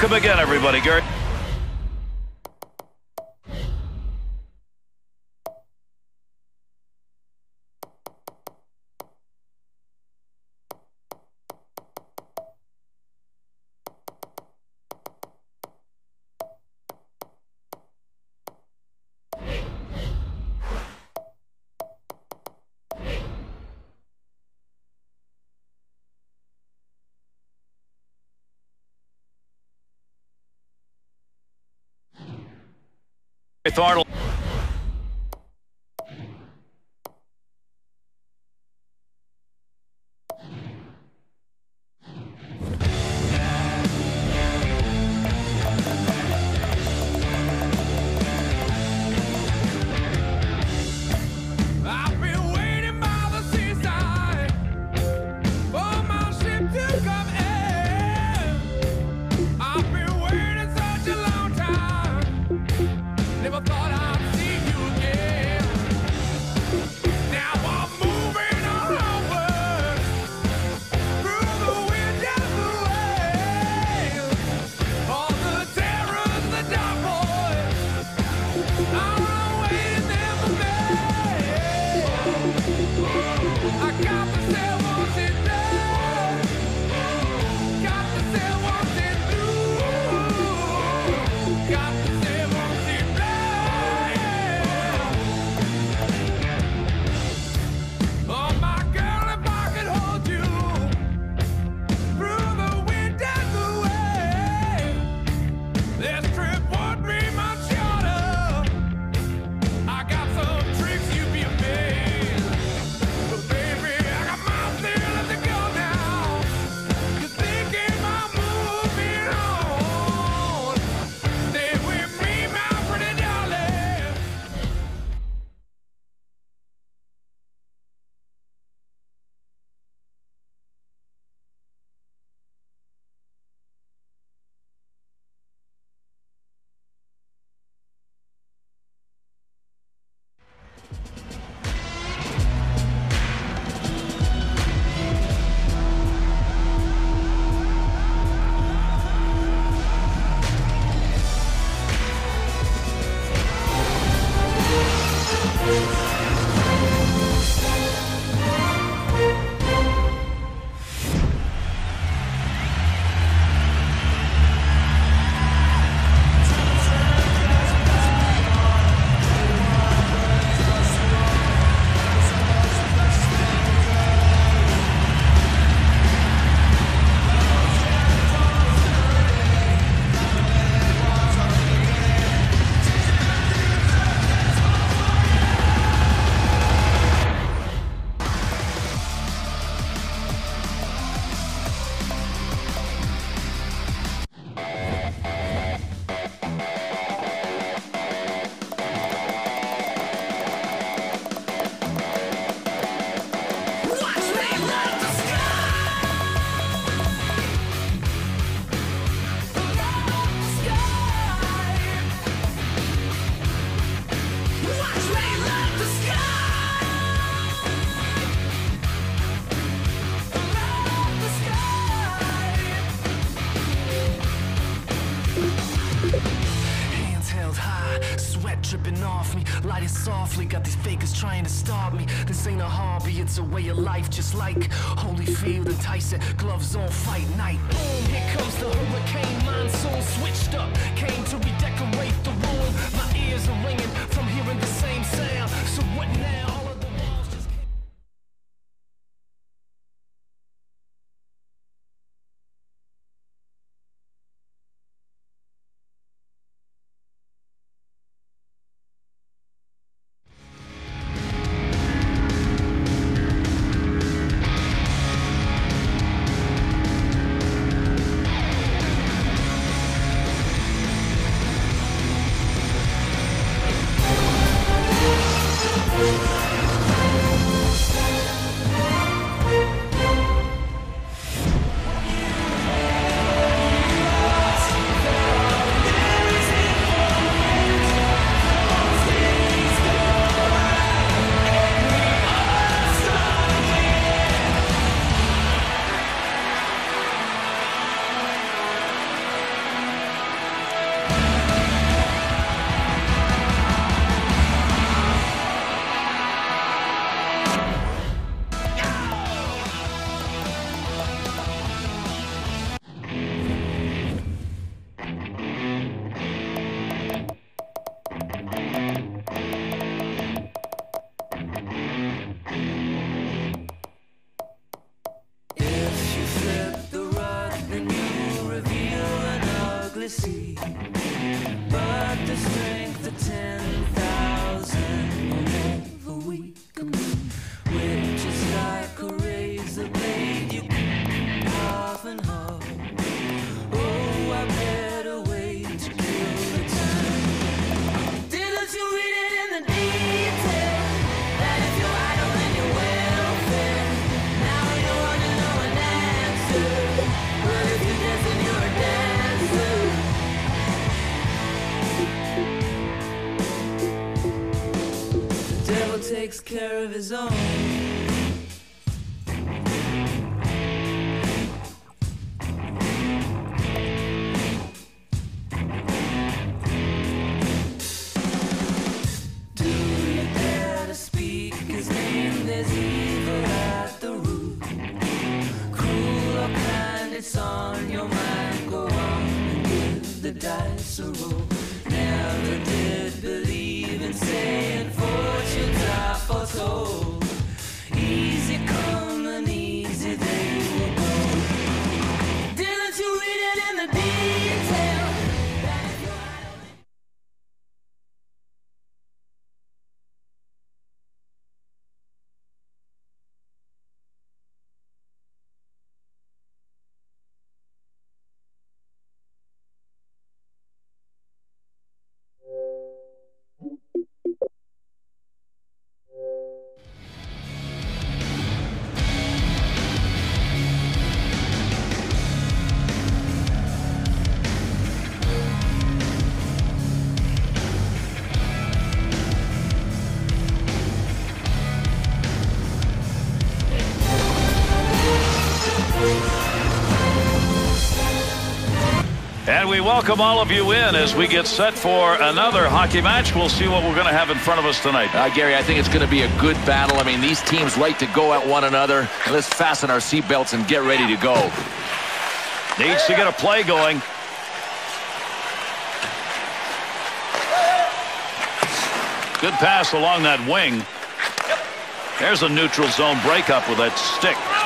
Welcome again, everybody. Gary With Arnold. ride it softly Got these fakers trying to stop me. This ain't a hobby, it's a way of life Just like Holyfield and Tyson. Gloves on fight night. Boom, here comes the hurricane Monsoon switched up Came to redecorate the room My ears are ringing care of his own. Welcome all of you in as we get set for another hockey match. We'll see what we're going to have in front of us tonight. Uh, Gary, I think it's going to be a good battle. I mean, these teams like to go at one another. Let's fasten our seatbelts and get ready to go. Needs to get a play going. Good pass along that wing. There's a neutral zone breakup with that stick.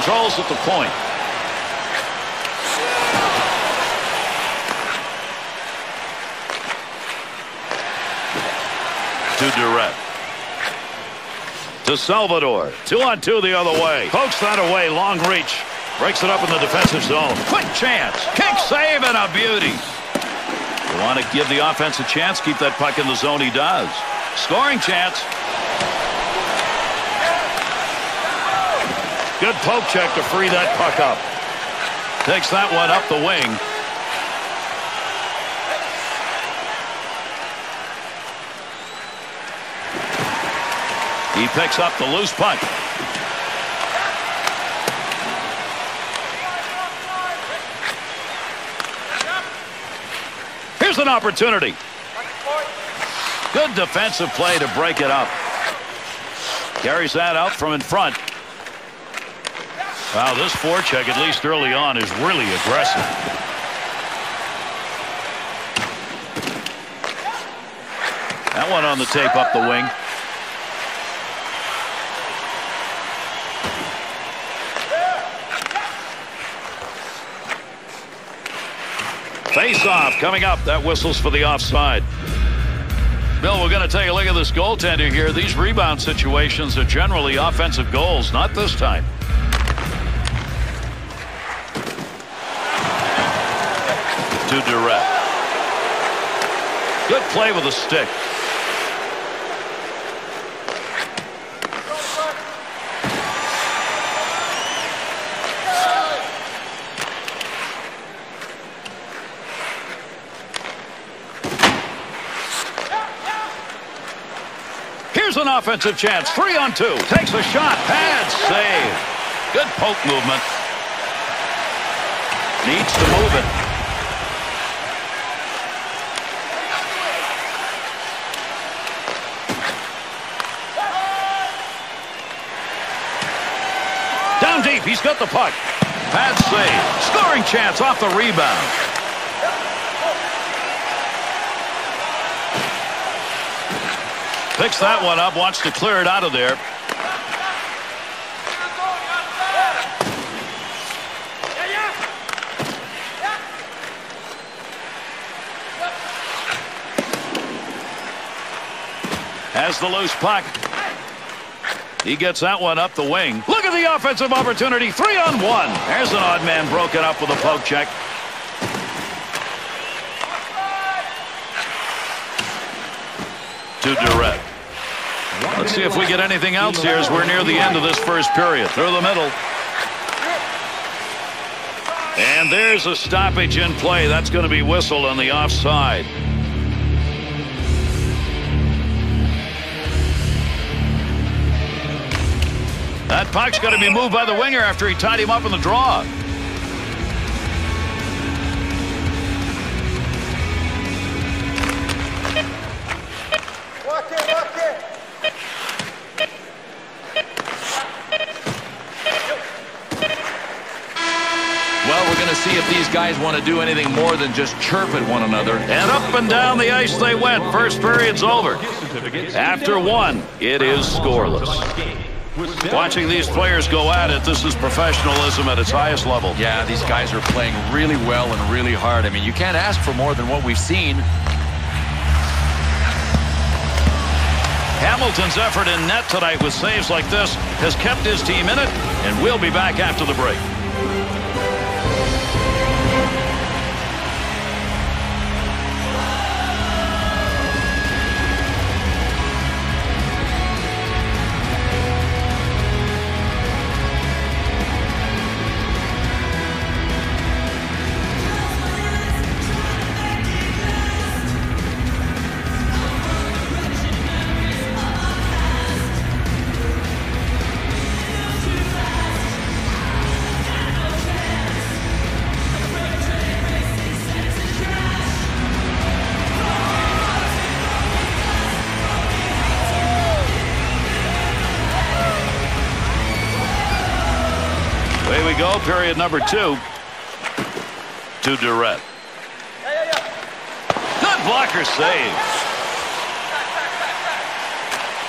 Controls at the point. To Durrett. To Salvador. Two on two the other way. Pokes that away. Long reach. Breaks it up in the defensive zone. Quick chance. Kick save and a beauty. You want to give the offense a chance. Keep that puck in the zone. He does. Scoring chance. Good poke check to free that puck up. Takes that one up the wing. He picks up the loose puck. Here's an opportunity. Good defensive play to break it up. Carries that out from in front. Wow, this forecheck, at least early on, is really aggressive. That one on the tape up the wing. Face off coming up. That whistles for the offside. Bill, we're going to take a look at this goaltender here. These rebound situations are generally offensive goals. Not this time. To direct. Good play with the stick. Here's an offensive chance. Three on two. Takes a shot. Pad save. Good poke movement. Needs to move it. He's got the puck. Pass save. Scoring chance off the rebound. Picks that one up. Wants to clear it out of there. Has the loose puck. He gets that one up the wing. Look at the offensive opportunity. Three on one. There's an odd man broken up with a poke check. To Durrett. Let's see if we get anything else here as we're near the end of this first period. Through the middle. And there's a stoppage in play. That's going to be whistled on the offside. Puck's going to be moved by the winger after he tied him up in the draw. Walk it, walk it. Well, we're going to see if these guys want to do anything more than just chirp at one another. And up and down the ice they went. First period's over. After one, it is scoreless. Watching these players go at it, this is professionalism at its highest level. Yeah, these guys are playing really well and really hard. I mean, you can't ask for more than what we've seen. Hamilton's effort in net tonight with saves like this has kept his team in it, and we'll be back after the break. Period number two. To Durrett. Good blocker save.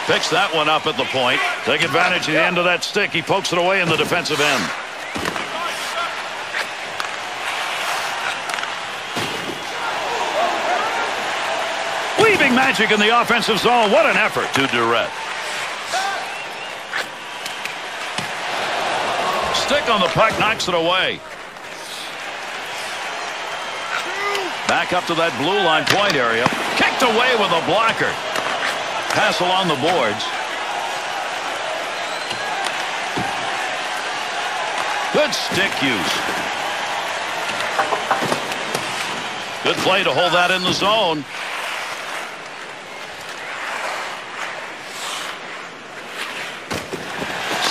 Picks that one up at the point. Take advantage of the end of that stick. He pokes it away in the defensive end. Weaving magic in the offensive zone. What an effort to Durrett. Stick on the puck knocks it away. Back up to that blue line point area. Kicked away with a blocker. Pass along the boards. Good stick use. Good play to hold that in the zone.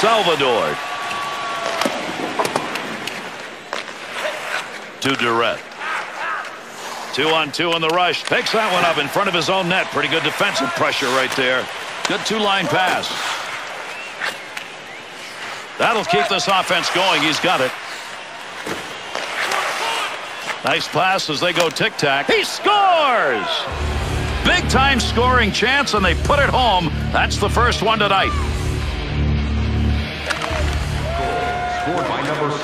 Salvador. To Durrett. Two on two in the rush. Picks that one up in front of his own net. Pretty good defensive pressure right there. Good two-line pass. That'll keep this offense going. He's got it. Nice pass as they go tic-tac. He scores! Big-time scoring chance, and they put it home. That's the first one tonight.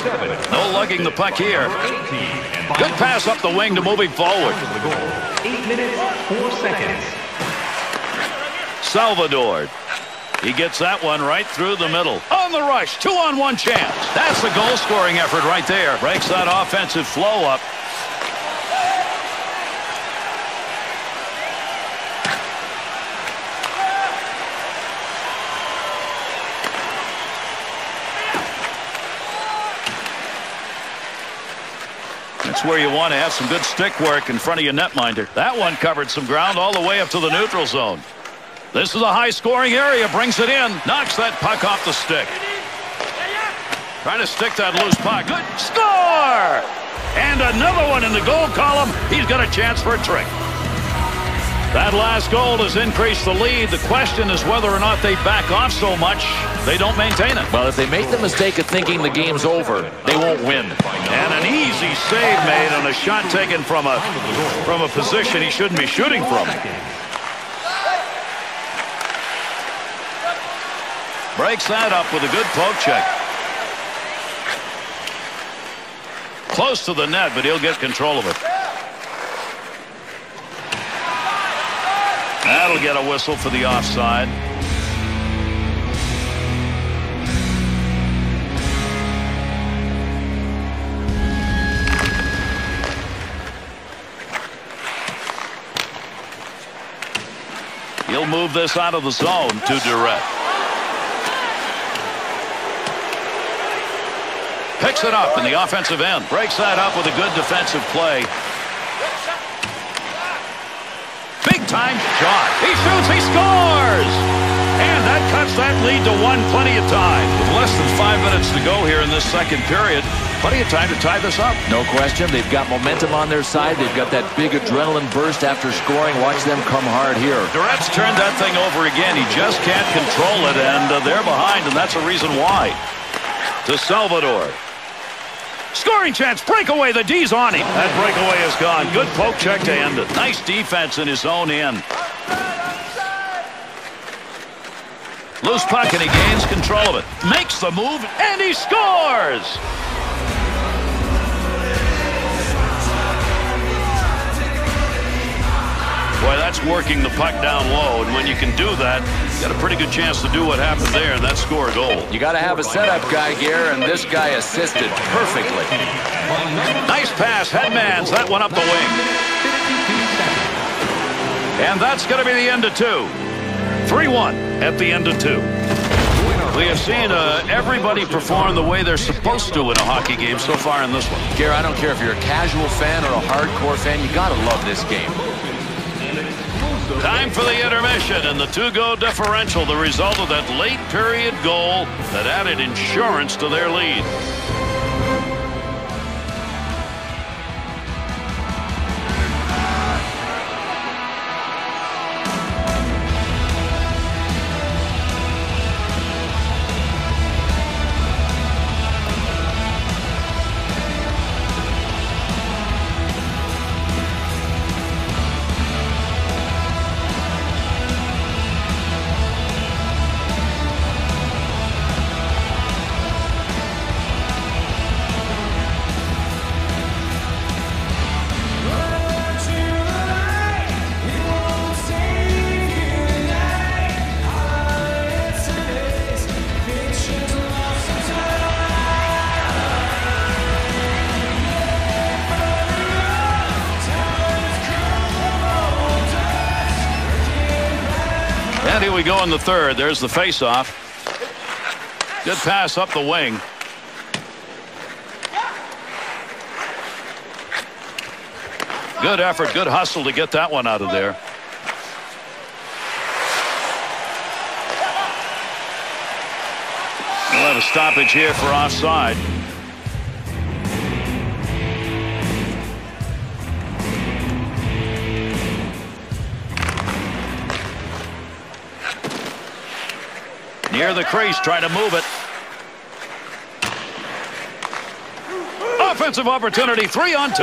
No lugging the puck here. 18. And by Good pass up the wing to moving forward. Eight minutes, four seconds. Salvador. He gets that one right through the middle. On the rush. Two on one chance. That's the goal scoring effort right there. Breaks that offensive flow up. Where you want to have some good stick work in front of your netminder. That one covered some ground all the way up to the neutral zone. This is a high-scoring area. Brings it in. Knocks that puck off the stick. Trying to stick that loose puck. Good. Score! And another one in the goal column. He's got a chance for a trick. That last goal has increased the lead. The question is whether or not they back off so much they don't maintain it. Well, if they make the mistake of thinking the game's over, they won't win. And an easy save made on a shot taken from a from a position he shouldn't be shooting from. Breaks that up with a good poke check. Close to the net, but he'll get control of it. That'll get a whistle for the offside. He'll move this out of the zone to Durrett. Picks it up in the offensive end. Breaks that up with a good defensive play. Big time shot. He shoots. He scores. And that cuts that lead to one plenty of time. With less than five minutes to go here in this second period, plenty of time to tie this up. No question. They've got momentum on their side. They've got that big adrenaline burst after scoring. Watch them come hard here. Durrett's turned that thing over again. He just can't control it, and uh, they're behind, and that's a reason why. To Salvador. Scoring chance, breakaway, the D's on him. That breakaway is gone. Good poke check to end it. Nice defense in his own end. Loose puck and he gains control of it. Makes the move and he scores! Boy, that's working the puck down low, and when you can do that, got a pretty good chance to do what happened there, and that score a goal. You got to have a setup guy, Gare, and this guy assisted perfectly. Nice pass, Headmans, that one up the wing. And that's going to be the end of two. 3-1 at the end of two. We have seen uh, everybody perform the way they're supposed to in a hockey game so far in this one. Gare, I don't care if you're a casual fan or a hardcore fan, you got to love this game. Time for the intermission and the two-go differential, the result of that late period goal that added insurance to their lead. Go in the third. There's the face-off. Good pass up the wing. Good effort, good hustle to get that one out of there. We'll have a stoppage here for offside. Near the crease, trying to move it. Offensive opportunity, three on two.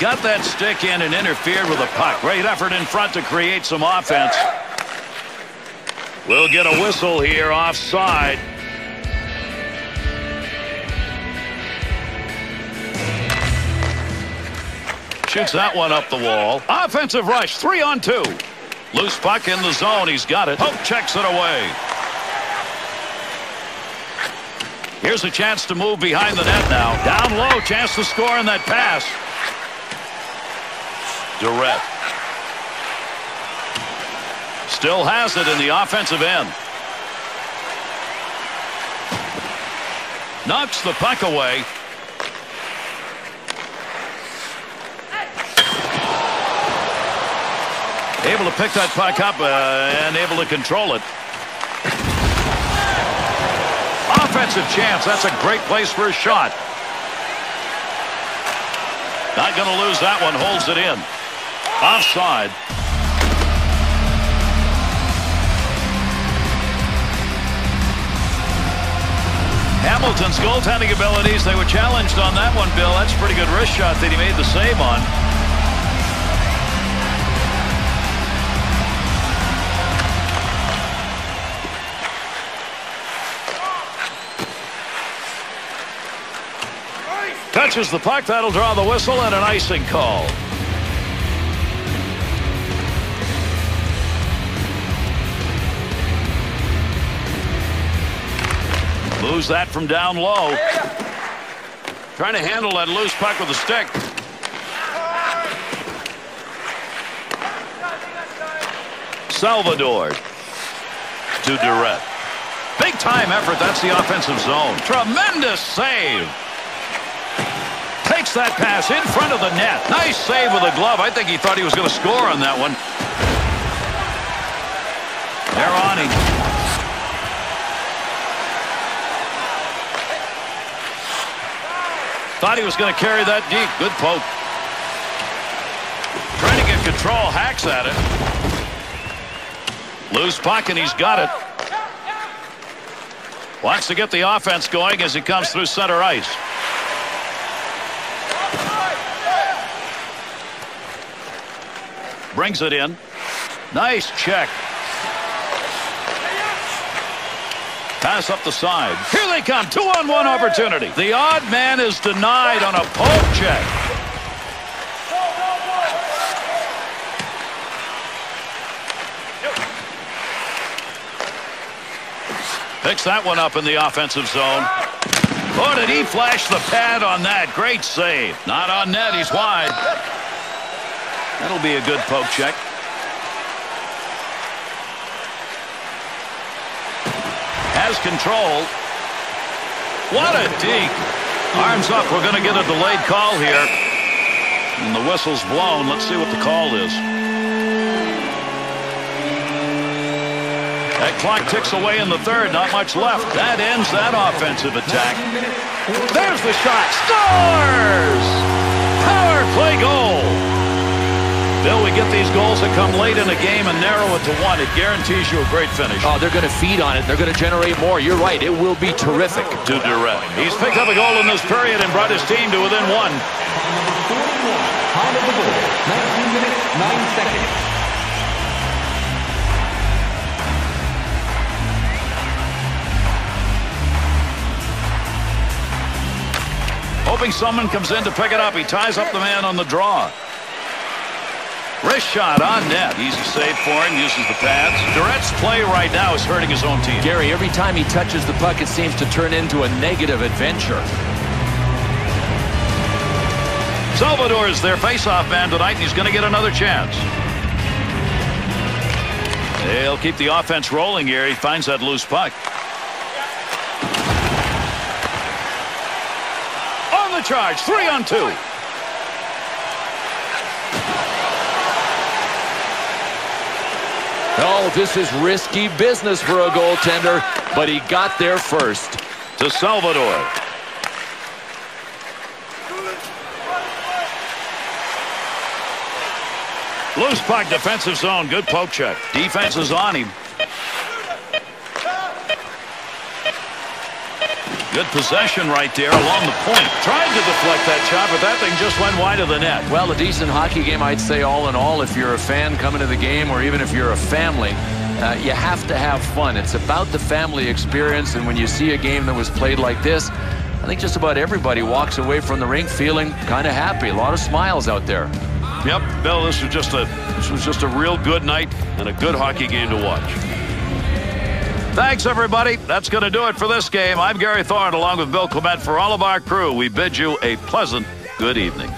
Got that stick in and interfered with the puck. Great effort in front to create some offense. We'll get a whistle here offside. Shoots that one up the wall. Offensive rush, three on two. Loose puck in the zone. He's got it. Hope checks it away. Here's a chance to move behind the net now. Down low, chance to score in that pass. Durrett. Still has it in the offensive end. Knocks the puck away. Able to pick that puck up uh, and able to control it. Offensive chance. That's a great place for a shot. Not going to lose that one. Holds it in. Offside. Hamilton's goaltending abilities, they were challenged on that one, Bill. That's a pretty good wrist shot that he made the save on. catches the puck. That'll draw the whistle and an icing call. Moves that from down low. Trying to handle that loose puck with a stick. Salvador to Durant. Big time effort. That's the offensive zone. Tremendous save. That pass in front of the net. Nice save with a glove. I think he thought he was going to score on that one. They're on him. Thought he was going to carry that deep. Good poke. Trying to get control. Hacks at it. Loose puck, and he's got it. Wants to get the offense going as he comes through center ice. Brings it in. Nice check. Pass up the side. Here they come. Two on one opportunity. The odd man is denied on a poke check. Picks that one up in the offensive zone. Oh, did he flash the pad on that? Great save. Not on net. He's wide. That'll be a good poke check. Has control. What a deke. Arms up. We're going to get a delayed call here. And the whistle's blown. Let's see what the call is. That clock ticks away in the third. Not much left. That ends that offensive attack. There's the shot. Scores! Power play goal. Bill, we get these goals that come late in a game and narrow it to one. It guarantees you a great finish. Oh, they're going to feed on it. They're going to generate more. You're right. It will be terrific. To Durrett. He's picked up a goal in this period and brought his team to within one. Time of the goal, 19 minutes, 9 seconds. Hoping someone comes in to pick it up. He ties up the man on the draw. Wrist shot on net. Easy save for him. Uses the pads. Durrett's play right now is hurting his own team. Gary, every time he touches the puck, it seems to turn into a negative adventure. Salvador is their face-off man tonight, and he's going to get another chance. They'll keep the offense rolling here. He finds that loose puck. On the charge, three on two. Oh, this is risky business for a goaltender, but he got there first. To Salvador. Loose puck, defensive zone. Good poke check. Defense is on him. Good possession right there along the point. Tried to deflect that shot, but that thing just went wide of the net. Well, a decent hockey game, I'd say, all in all, if you're a fan coming to the game or even if you're a family, uh, you have to have fun. It's about the family experience, and when you see a game that was played like this, I think just about everybody walks away from the rink feeling kind of happy. A lot of smiles out there. Yep, Bill, this was just a this was just a real good night and a good hockey game to watch. Thanks, everybody. That's going to do it for this game. I'm Gary Thorne, along with Bill Clement. For all of our crew, we bid you a pleasant good evening.